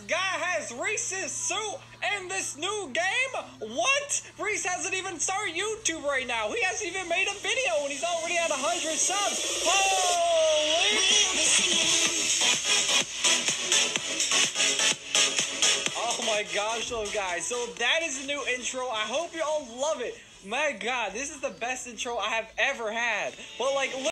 this guy has Reese's suit in this new game? What? Reese hasn't even started YouTube right now. He hasn't even made a video and he's already at 100 subs. Holy! Oh my gosh, little guys. So that is the new intro. I hope you all love it. My god, this is the best intro I have ever had. But like